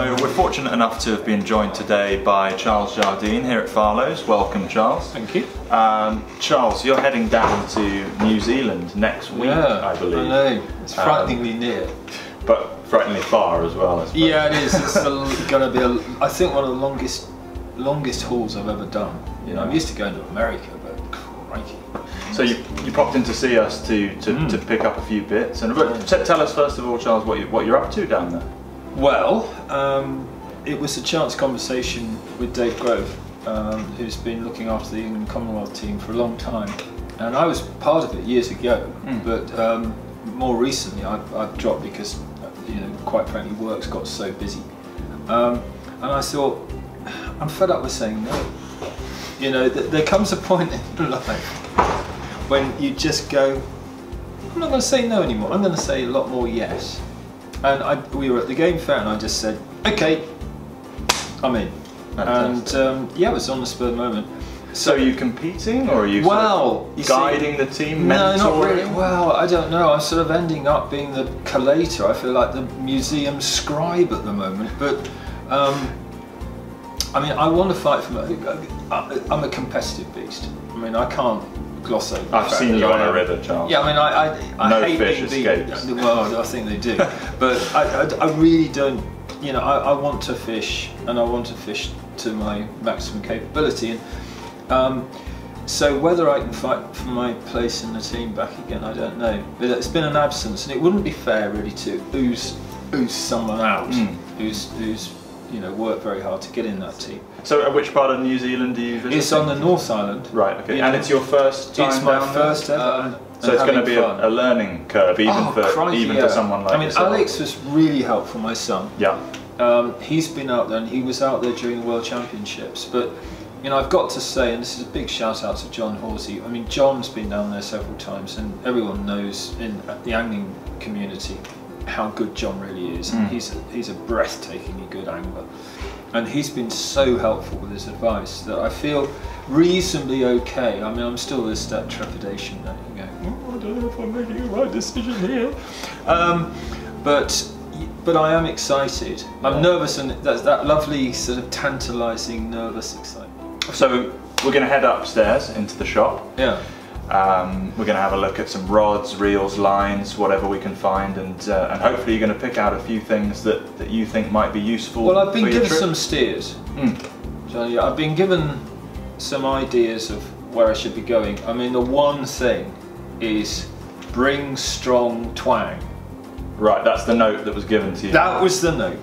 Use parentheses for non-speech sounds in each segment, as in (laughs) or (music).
So we're fortunate enough to have been joined today by Charles Jardine here at Farlows. Welcome, Charles. Thank you. Um, Charles, you're heading down to New Zealand next week, Yeah, I believe. I know. It's Um, frighteningly near. But frighteningly far as well. Yeah, it is. It's (laughs) going to be, a, I think, one of the longest longest hauls I've ever done. You know, I'm used to going to America, but crikey. So you, you popped in to see us to, to, Mm. to pick up a few bits. And but t- tell us first of all, Charles, what, you, what you're up to down there. Well, um, it was a chance conversation with Dave Grove, um, who's been looking after the England Commonwealth team for a long time. And I was part of it years ago, Mm. but um, more recently I've, I've dropped because, you know, quite frankly, work's got so busy. Um, and I thought, I'm fed up with saying no. You know, th- there comes a point in (laughs) life when you just go, I'm not going to say no anymore. I'm going to say a lot more yes. And I, we were at the game fair, and I just said, "Okay, I'm in." Fantastic. And um, yeah, it was on the spur of the moment. So are you competing or are you sort of Well, you see- guiding the team, No, not really. Well, I don't know. I'm sort of ending up being the collator. I feel like the museum scribe at the moment. But um, I mean, I want to fight for. I'm a competitive beast. I mean, I can't gloss over. I've seen you on a river, Charles. Yeah, I mean, I, I, I No hate fish escapes. Well, I think they do, but I, I, I really don't. You know, I, I want to fish, and I want to fish to my maximum capability. And um, so, whether I can fight for my place in the team back again, I don't know. But it's been an absence, and it wouldn't be fair, really, to ooze ooze someone out Mm. who's who's you know work very hard to get in that team. So at which part of New Zealand do you visit? It's on the North Island. Right, okay. You and know, it's your first time It's my down first ever. Um, so it's going to be a, a learning curve, even Oh, for crikey, even yeah. for someone like I mean, yourself. Alex was really helpful. My son. Yeah. Um, he's been out there, and he was out there during the World Championships. But you know, I've got to say, and this is a big shout out to John Horsey. I mean, John's been down there several times, and everyone knows in the angling community how good John really is. Mm. he's a, he's a breathtakingly good angler, and he's been so helpful with his advice that I feel reasonably okay. I mean, I'm still this that trepidation that you go, oh, I don't know if I'm making the right decision here. Um, but but I am excited. I'm Yeah. nervous, and that's that lovely sort of tantalising, nervous excitement. So we're going to head upstairs into the shop. Yeah. Um, we're going to have a look at some rods, reels, lines, whatever we can find, and uh, and hopefully you're going to pick out a few things that, that you think might be useful. Well, I've been given some steers. Mm. Johnny, I've been given some ideas of where I should be going. I mean, the one thing is bring strong twang. Right, that's the note that was given to you. That was the note.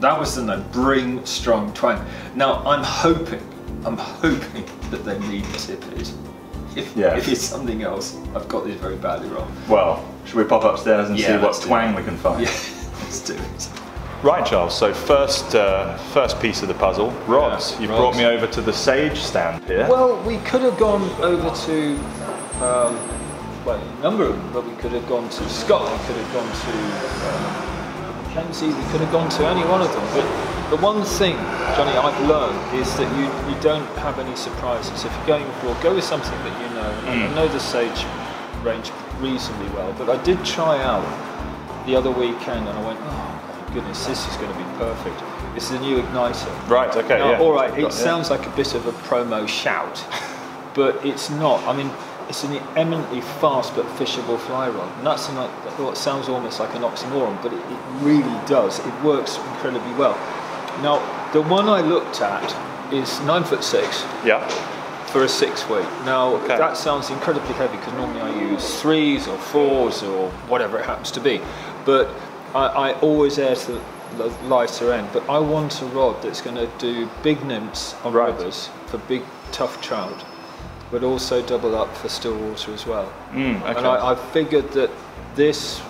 That was the note. Bring strong twang. Now, I'm hoping, I'm hoping that they need tippet. If, Yeah. if it's something else, I've got this very badly wrong. Well, should we pop upstairs and Yeah, see what twang that. we can find? Yeah, (laughs) let's do it. Right, Charles. So first, uh, first piece of the puzzle, rods. Yeah, You've rods. brought me over to the Sage stand here. Well, we could have gone over to, um, well, a number of them, but we could have gone to Scott, we could have gone to um, Mackenzie, we could have gone to any one of them. But the one thing, Johnny, I've learned is that you, you don't have any surprises. If you're going abroad, go with something that you know. Mm. I know the Sage range reasonably well, but I did try out the other weekend and I went, oh my goodness, this is going to be perfect. It's the new Igniter. right. Okay. Now, yeah. all right, Got- it yeah. sounds like a bit of a promo shout, but it's not. I mean, it's an eminently fast but fishable fly rod, and that's an, what sounds almost like an oxymoron, but it, it really does. It works incredibly well. Now, the one I looked at is nine foot six Yeah. for a six weight. Now, Okay. that sounds incredibly heavy because normally I use threes or fours or whatever it happens to be. But I, I always err to the lighter end. But I want a rod that's going to do big nymphs on Right. rivers for big, tough trout, but also double up for still water as well. Mm, okay. And I, I figured that this,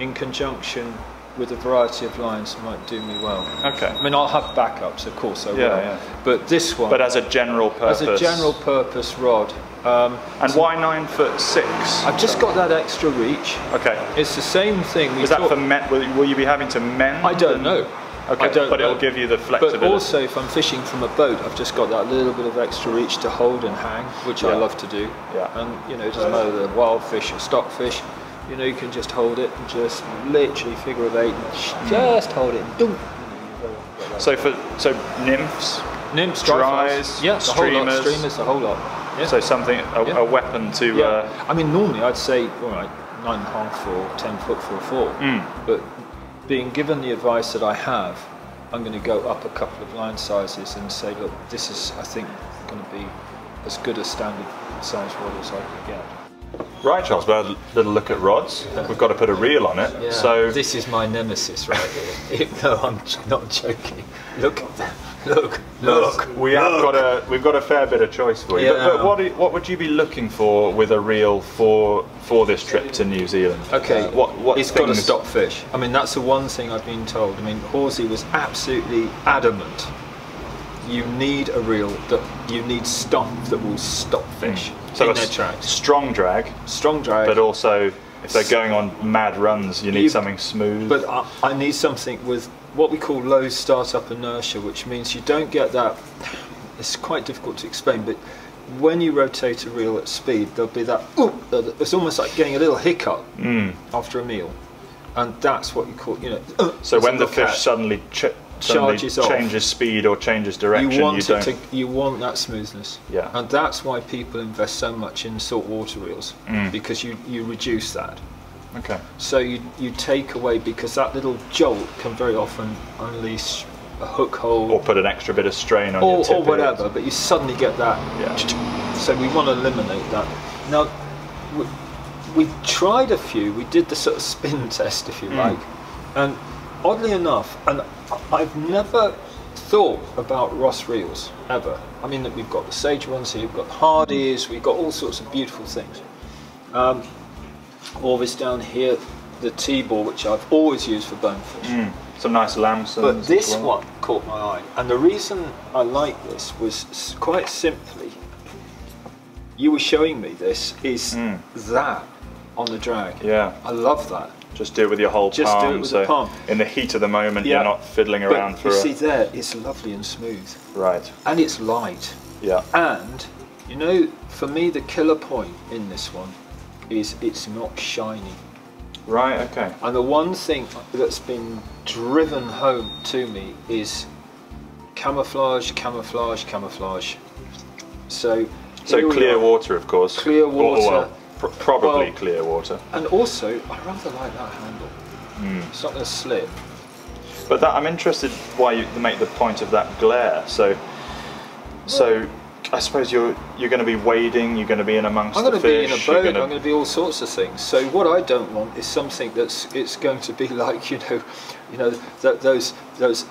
in conjunction with a variety of lines, might do me well. okay. I mean, I'll have backups, of course I will. Yeah, yeah. But this one, But as a general purpose. as a general purpose rod. Um, And why nine foot six? I've just got that extra reach. Okay. It's the same thing. Is that for men? Will, will you be having to mend? I don't know. Okay, I don't but know. it'll give you the flexibility. But also, if I'm fishing from a boat, I've just got that little bit of extra reach to hold and hang, which I love to do. Yeah. And you know, it doesn't matter the wild fish or stock fish. You know, you can just hold it and just literally figure of eight, and just hold it. And doom, you know, you're very- So for so nymphs, Nymphs, Dries, yeah, streamers. Streamers, a whole lot. Yeah. so something a, Yeah. a weapon to. yeah. Uh, I mean, normally I'd say, all right, nine and a half or ten foot for a fall. Mm. But being given the advice that I have, I'm going to go up a couple of line sizes and say, look, this is, I think, going to be as good a standard size rod as I can get. Right, Charles. We'll have a little look at rods. We've got to put a reel on it. So this is my nemesis right here. (laughs) no, I'm not joking. Look at that. Look, look. we have got a we've got a fair bit of choice for you. But, but what do- what would you be looking for with a reel for for this trip to New Zealand? Okay, Uh, what what it's got to stop fish. I mean, that's the one thing I've been told. I mean, Horsey was absolutely adamant. You need a reel that you need stuff that will stop fish Hmm. So in their tracks. strong drag, Strong drag, but also if they're going on mad runs, you need You- something smooth. but I, I need something with what we call low startup inertia, which means you don't get that. It's quite difficult to explain, but when you rotate a reel at speed, there'll be that. Ooh, it's almost like getting a little hiccup Mm. after a meal, and that's what you call, you know. uh, So when the fish suddenly, ch- Charges off. changes speed or changes direction, you want don't. it to, you want that smoothness. Yeah. And that's why people invest so much in saltwater reels Mm. because you, you reduce that. Okay. So you you take away because that little jolt can very often unleash a hook hole Or put an extra bit of strain on your or, tip. or whatever, but you suddenly get that. Yeah. So we want to eliminate that. Now, we, we tried a few. We did the sort of spin test, if you Mm. like, and oddly enough, and I've never thought about Ross reels ever. I mean, that we've got the Sage ones here, we've got Hardy's, we've got all sorts of beautiful things. Um, this down here, the Tibor, which I've always used for bonefish. Mm. Some nice Lamsons. But this well. one caught my eye, and the reason I like this was quite simply, you were showing me this is Mm. that on the drag. Yeah. I love that. Just do it with your whole Just do palm. it with so the palm. in the heat of the moment, Yeah. you're not fiddling around but for you see there, it's lovely and smooth, right. and it's light. Yeah. And you know, for me, the killer point in this one is it's not shiny. Right. Okay. And the one thing that's been driven home to me is camouflage, camouflage, camouflage. So, So clear water, of course. Clear water. Well, probably Well- clear water. And also, I rather like that handle. Hmm. It's not going to slip. But that I'm interested why you make the point of that glare. So, so I suppose you're you're going to be wading. You're going to be in amongst I'm going to be in a boat. gonna- I'm going to be all sorts of things. So what I don't want is something that's it's going to be (laughs) like you know, you know th- those those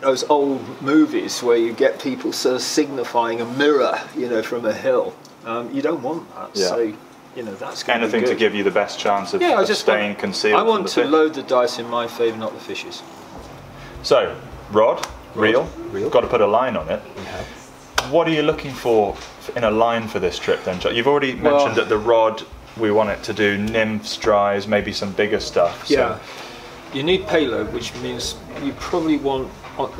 those old movies where you get people sort of signifying a mirror, you know, from a hill. Um, you don't want that. Yeah. So you know that's going anything to be to give you the best chance of, Yeah, I of just staying want, concealed. I want to fish. load the dice in my favour, not the fishes. So, rod, reel, reel. got to put a line on it. What are you looking for in a line for this trip then? John? You've already Well- mentioned that the rod, we want it to do nymphs, dries, maybe some bigger stuff. so- Yeah. You need payload, which means you probably want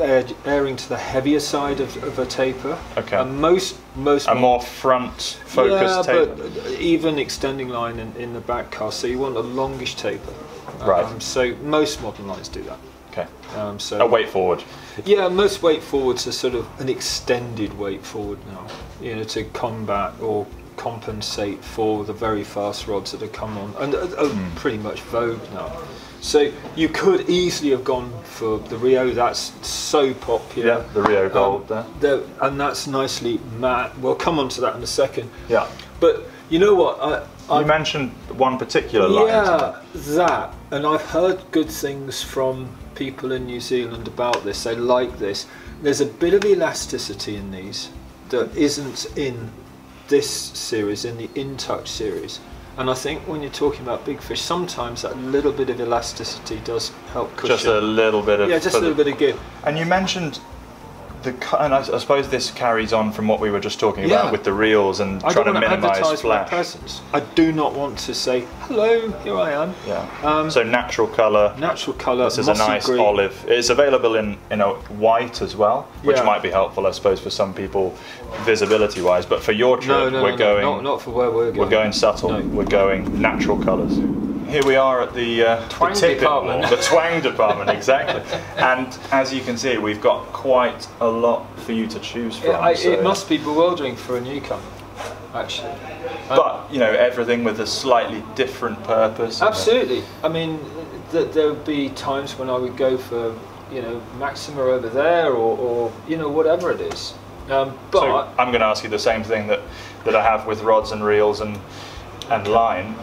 air- airing to the heavier side of, of a taper. Okay. And most most A more front focused yeah, tape. but even extending line in, in the back cast, so you want a longish taper. Right. Um, so most modern lines do that. Okay. Um, so A weight forward. yeah, most weight forwards are sort of an extended weight forward now, you know, to combat or compensate for the very fast rods that have come on and are, are Hmm. pretty much vogue now. So you could easily have gone for the Rio. That's so popular. Yeah, the Rio Um, Gold there. the- and that's nicely matte. We'll come on to that in a second. Yeah. But you know what? I, I You mentioned one particular line. yeah, that. And I've heard good things from people in New Zealand about this. They like this. There's a bit of elasticity in these that isn't in this series, in the InTouch series. And I think when you're talking about big fish, sometimes that little bit of elasticity does help cushion. Just a little bit of. yeah, just a little bit of give. And you mentioned the, and I, I suppose this carries on from what we were just talking Yeah. about with the reels and I trying to minimise flash. presence. I do not want to say, hello, here I am. Yeah. Um, so natural colour. Natural colour. This is a nice green. olive. It's available in in a white as well, which Yeah. might be helpful, I suppose, for some people, visibility wise. But for your trip, No, no, we're no, going no, not, not for where we're going. we're going subtle. We're going natural colours. Here we are at the, uh, Twang the department. the twang department, (laughs) exactly. And as you can see, we've got quite a lot for you to choose from. It, I, so- it must be bewildering for a newcomer, actually. Um, But you know, everything with a slightly different purpose. Absolutely. I mean, th- there would be times when I would go for, you know, Maxima over there or, or you know, whatever it is. Um, but so I'm going to ask you the same thing that, that I have with rods and reels and and line.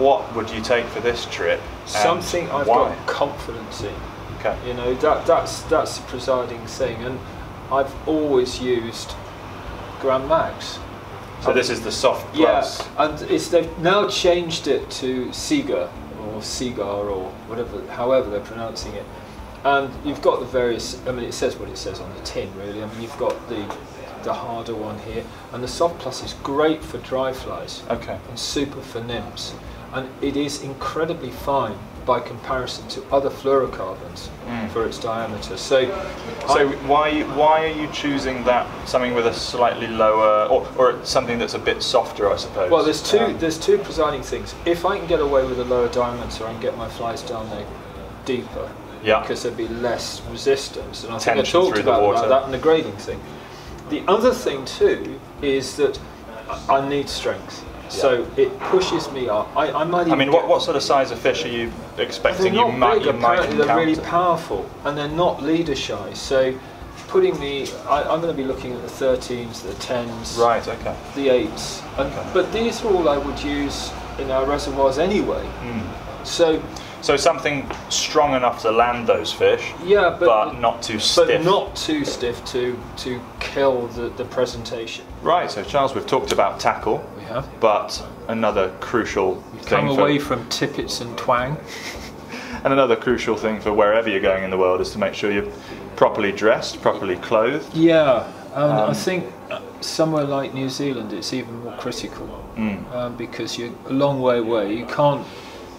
What would you take for this trip? something I've why? got confidence in. Okay. You know, that that's that's the presiding thing, and I've always used Grand Max. So this is the soft Yeah, and it's they've now changed it to Sega or Cigar or whatever, however they're pronouncing it. And you've got the various. I mean, it says what it says on the tin, really. I mean, you've got the the harder one here, and the soft plus is great for dry flies Okay. and super for nymphs, and it is incredibly fine by comparison to other fluorocarbons Mm. for its diameter. So, So why why are you choosing that something with a slightly lower or, or something that's a bit softer, I suppose? Well, there's two. Um, there's two presiding things. If I can get away with a lower diameter, I can get my flies down there deeper yeah. because there'd be less resistance. And I think I Tension talked through the about water. that and the grading thing. The other thing too is that I I need strength. So it pushes me up. I, I might. I mean, what, what sort of size of fish are you they're expecting not you might big. you might they're really powerful, and they're not leader shy. So, putting me, I, I'm going to be looking at the 13s, the 10s, Right. Okay. the 8s. And, Okay. But these are all I would use in our reservoirs anyway. Mm. So, So something strong enough to land those fish, yeah, but, but, not too but stiff. not too stiff to to kill the, the presentation. Right. So Charles, we've talked about tackle, We have. but another crucial Come thing for, away from tippets and twang. (laughs) and another crucial thing for wherever you're going in the world is to make sure you're properly dressed, properly clothed. Yeah, um, I Um, think uh, somewhere like New Zealand, it's even more critical. Mm. um, because you're a long way away. You can't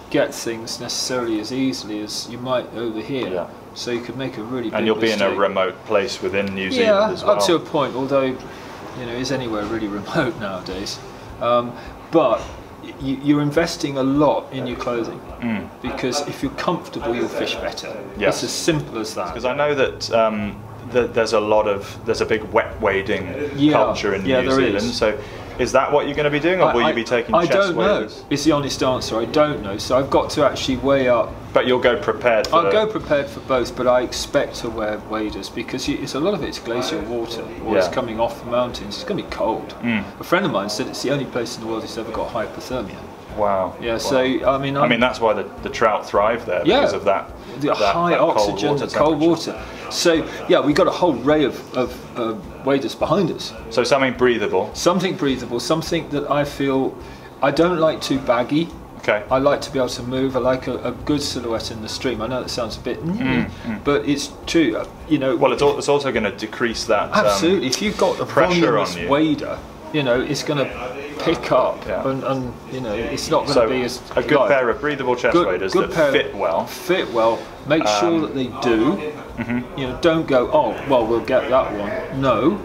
get things necessarily as easily as you might over here. Yeah. So you could make a really big And you'll be in a remote place within New Zealand yeah, as well. up to a point. Although, you know, is anywhere really remote (laughs) nowadays? Um, but y- you're investing a lot in your clothing Mm. because if you're comfortable, you'll fish better. Yes. It's as simple as that. Because I know that um, th- there's a lot of there's a big wet wading Yeah, culture in yeah, New Zealand. is. So is that what you're going to be doing, or will I, you be taking I chest don't know. It's the honest answer. I don't know. So I've got to actually weigh up But you'll go prepared for. I'll go prepared for both, but I expect to wear waders because it's a lot of it's glacial water or it's coming off the mountains. It's going to be cold. Mm. A friend of mine said it's the only place in the world that's ever got hypothermia. Wow. Yeah, Wow. so I mean, I I'm, mean that's why the, the trout thrive there Yeah. because of that. the that- high that cold oxygen, water the cold water. So yeah, we got a whole array of, of uh, waders behind us. So something breathable. Something breathable, something that I feel I don't like too baggy. Okay. I like to be able to move. I like a, a good silhouette in the stream. I know that sounds a bit, mm, but it's true. You know, Well, it's, al- it's also going to decrease that. um, Absolutely. if you've got a pressure on you. wader, you know, it's going to pick up, Yeah. and, and you know, it's not going to so be as a good light. pair of breathable chest Good- waders good that fit well. fit well. Make sure Um, that they do. Mm-hmm. You know, don't go. Oh, well, we'll get that one. No.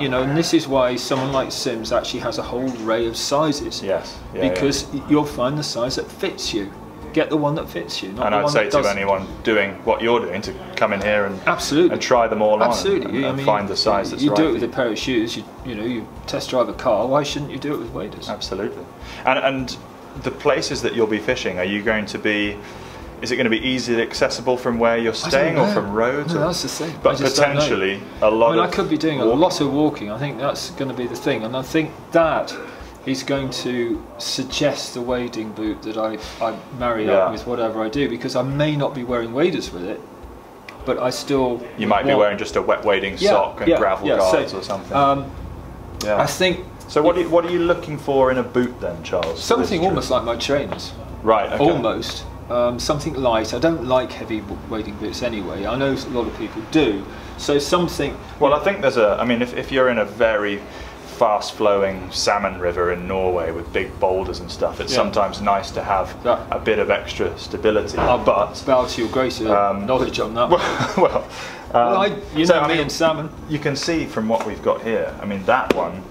You know, and this is why someone like Simms actually has a whole array of sizes. Yes. Yeah, yeah. because you'll find the size that fits you. Get the one that fits you. Not And I'd say to doesn't. anyone doing what you're doing to come in here and Absolutely. and try them all Absolutely. on and, I and mean, find the size that's right. you right. do it with a pair of shoes. You, you know, you test drive a car. Why shouldn't you do it with waders? Absolutely. And and the places that you'll be fishing, are you going to be? Is it going to be easily accessible from where you're staying or from roads? No, or- that's the thing. But just don't know. potentially a lot I mean, of. I could be doing a lot of walking. I think that's going to be the thing, and I think that is going to suggest the wading boot that I, I marry Yeah. up with whatever I do because I may not be wearing waders with it, but I still. You might be wearing just a wet wading Yeah, sock and yeah, gravel guards so, or something. Um, yeah. I think so what are, you, what are you looking for in a boot then, Charles? something almost like my trainers. right. Okay. Almost. Um, something light. I don't like heavy wading boots anyway. I know a lot of people do. So something. Well, I think there's a. I mean, if, if you're in a very fast flowing salmon river in Norway with big boulders and stuff, it's Yeah. sometimes nice to have a bit of extra stability. I'll but bow to your greater Um, knowledge on that. (laughs) well, um, Well, I, you so, know I me mean, and salmon. you can see from what we've got here. I mean, that one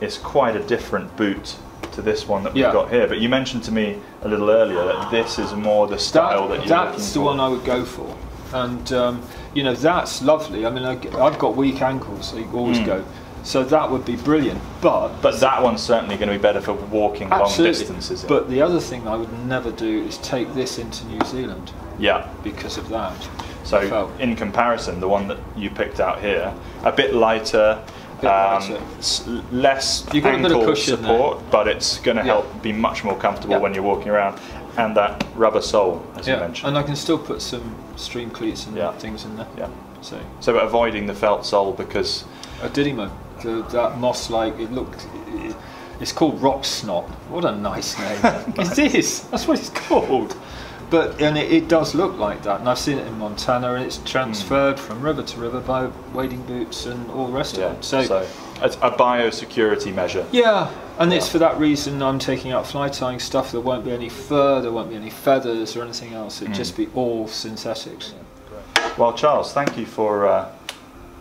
is quite a different boot to this one that we've Yeah. got here. But you mentioned to me a little earlier that this is more the style that, you're that's the for. one I would go for, and um, you know that's lovely. I mean, I, have got weak ankles, so you always go. So that would be brilliant. But. But that one's certainly going to be better for walking long distances. But the other thing I would never do is take this into New Zealand yeah. because of that. So in comparison, the one that you picked out here, a bit lighter, Bit um, lighter. less You've got a bit of ankle cushion support, but it's going to Yeah. help be much more comfortable Yeah. when you're walking around, and that rubber sole, as you mentioned. and I can still put some stream cleats and Yeah. things in there. yeah. So So avoiding the felt sole because a Didymo, the, that moss-like. It looked. It, it's called rock snot. What a nice name! (laughs) It is. That's what it's called. But and it, it does look like that, and I've seen it in Montana, and it's transferred from river to river by wading boots and all the rest yeah, of it. So, so it's a biosecurity measure. yeah, and it's for that reason I'm taking out fly tying stuff. There won't be any fur, there won't be any feathers or anything else. It'd just be all synthetics. Well, Charles, thank you for uh,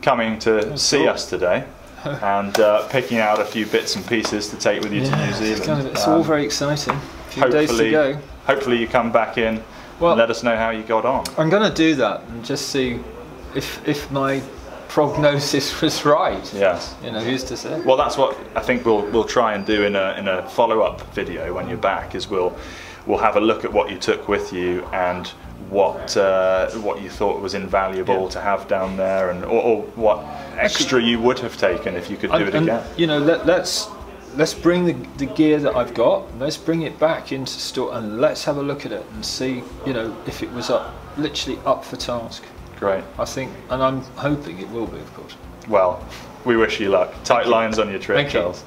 coming to That's see cool. us today and uh, picking out a few bits and pieces to take with you to New it's, Zealand. kind of, it's Um, all very exciting. A few days to hopefully, go. hopefully you come back in Well- and let us know how you got on. I'm going to do that and just see if if my prognosis (laughs) was right. Yes. You know, who's to say? Well, that's what I think we'll we'll try and do in a in a follow up video when you're back. Is we'll we'll have a look at what you took with you and what uh, what you thought was invaluable Yeah. to have down there, and or, or what extra you would have taken if you could do And- it and, again. You know, let, let's let's bring the, the gear that I've got. Let's bring it back into store and let's have a look at it and see. You know, if it was up, literally up for task. Great. I think, and I'm hoping it will be, of course. Well, we wish you luck. Tight lines on your trip, Thank you. Charles.